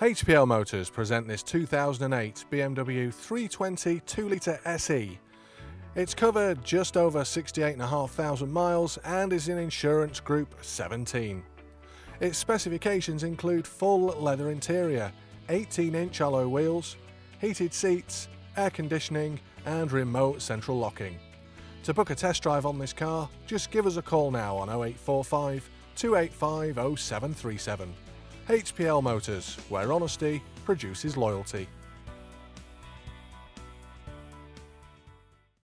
HPL Motors present this 2008 BMW 320 2-litre SE. It's covered just over 68,500 miles and is in insurance group 17. Its specifications include full leather interior, 18-inch alloy wheels, heated seats, air conditioning and remote central locking. To book a test drive on this car, just give us a call now on 0845 285 0737. HPL Motors, where honesty produces loyalty.